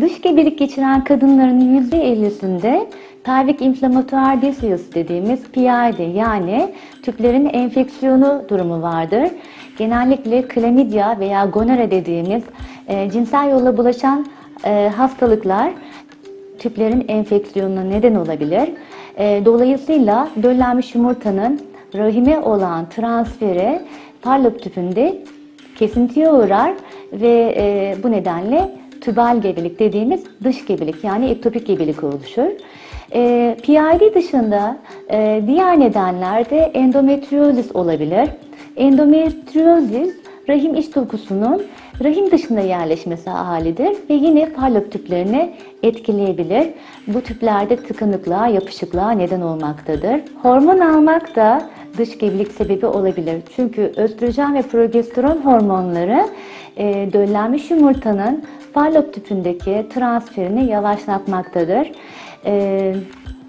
Dış gebelik geçiren kadınların %50'sinde pelvik inflamatuar disease dediğimiz PID yani tüplerin enfeksiyonu durumu vardır. Genellikle klamidya veya gonora dediğimiz e, cinsel yolla bulaşan e, hastalıklar tüplerin enfeksiyonuna neden olabilir. E, dolayısıyla döllenmiş yumurtanın rahime olan transferi parlak tüpünde kesintiye uğrar ve e, bu nedenle tübal gebelik dediğimiz dış gebelik yani ektopik gebelik oluşur. E, PID dışında e, diğer nedenler de endometriozis olabilir. Endometriozis rahim iç dokusunun rahim dışında yerleşmesi halidir ve yine parlak tüplerini etkileyebilir. Bu tüplerde tıkanıklığa, yapışıklığa neden olmaktadır. Hormon almak da dış gebelik sebebi olabilir. Çünkü östrojen ve progesteron hormonları e, döllenmiş yumurtanın parlak tüpündeki transferini yavaşlatmaktadır. E,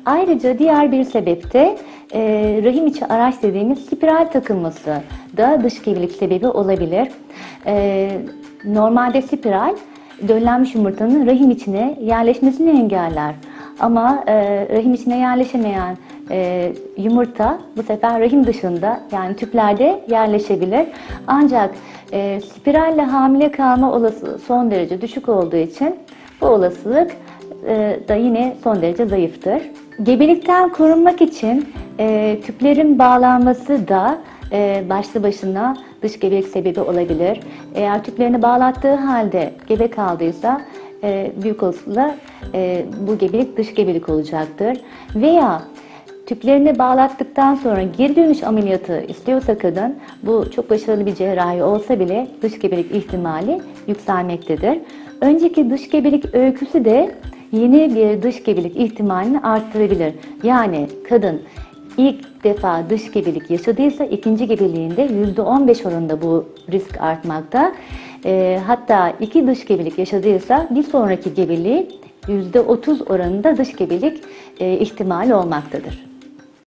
ayrıca diğer bir sebep de e, rahim içi araç dediğimiz spiral takılması da dış gebelik sebebi olabilir. E, normalde spiral döllenmiş yumurtanın rahim içine yerleşmesini engeller. Ama e, rahim içine yerleşemeyen e, yumurta bu sefer rahim dışında yani tüplerde yerleşebilir. Ancak e, spiralle hamile kalma olasılığı son derece düşük olduğu için bu olasılık e, da yine son derece zayıftır. Gebelikten korunmak için e, tüplerin bağlanması da e, başlı başına dış gebelik sebebi olabilir. Eğer tüplerini bağlattığı halde gebe kaldıysa e, büyük olasılıkla e, bu gebelik dış gebelik olacaktır. Veya tüplerini bağlattıktan sonra geri dönüş ameliyatı istiyorsa kadın bu çok başarılı bir cerrahi olsa bile dış gebelik ihtimali yükselmektedir. Önceki dış gebelik öyküsü de yeni bir dış gebelik ihtimalini arttırabilir. Yani kadın ilk defa dış gebelik yaşadıysa ikinci gebeliğinde %15 oranında bu risk artmakta. E, hatta iki dış gebelik yaşadıysa bir sonraki gebeliği %30 oranında dış gebelik e, ihtimali olmaktadır.